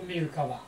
海浮かば